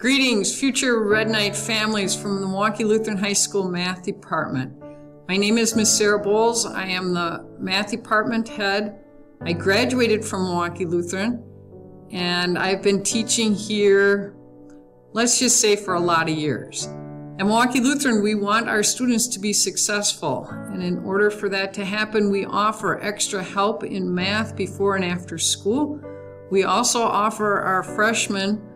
Greetings, future Red Knight families from the Milwaukee Lutheran High School Math Department. My name is Miss Sarah Bowles. I am the Math Department head. I graduated from Milwaukee Lutheran and I've been teaching here, let's just say, for a lot of years. At Milwaukee Lutheran, we want our students to be successful, and in order for that to happen, we offer extra help in math before and after school. We also offer our freshmen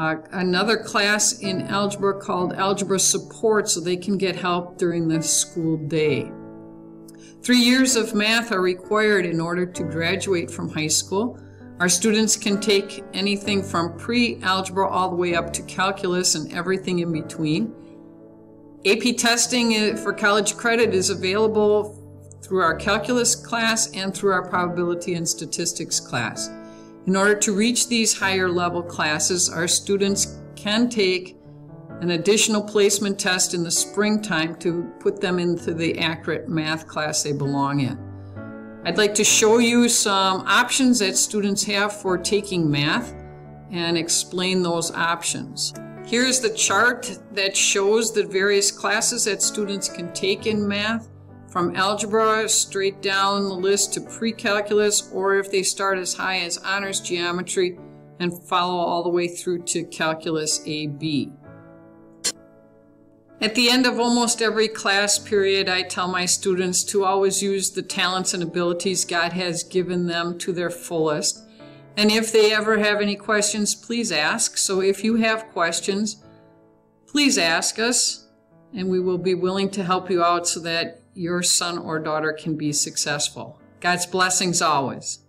uh, another class in algebra called Algebra Support so they can get help during the school day. Three years of math are required in order to graduate from high school. Our students can take anything from pre-algebra all the way up to calculus and everything in between. AP testing for college credit is available through our calculus class and through our probability and statistics class. In order to reach these higher level classes, our students can take an additional placement test in the springtime to put them into the accurate math class they belong in. I'd like to show you some options that students have for taking math and explain those options. Here's the chart that shows the various classes that students can take in math from algebra straight down the list to pre-calculus or if they start as high as honors geometry and follow all the way through to calculus AB. At the end of almost every class period, I tell my students to always use the talents and abilities God has given them to their fullest. And if they ever have any questions, please ask. So if you have questions, please ask us, and we will be willing to help you out so that your son or daughter can be successful. God's blessings always.